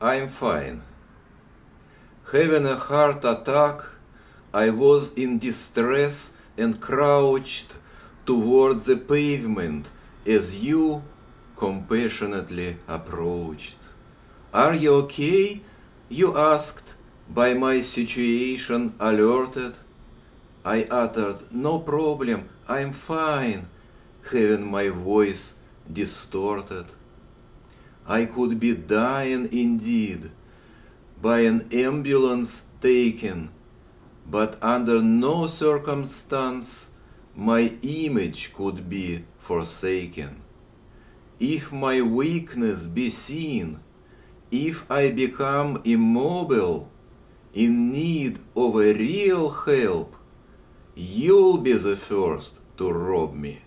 I'm fine. Having a heart attack, I was in distress and crouched toward the pavement as you compassionately approached. Are you okay? You asked, by my situation alerted. I uttered, no problem, I'm fine, having my voice distorted. I could be dying indeed, by an ambulance taken, but under no circumstance my image could be forsaken. If my weakness be seen, if I become immobile, in need of a real help, you'll be the first to rob me.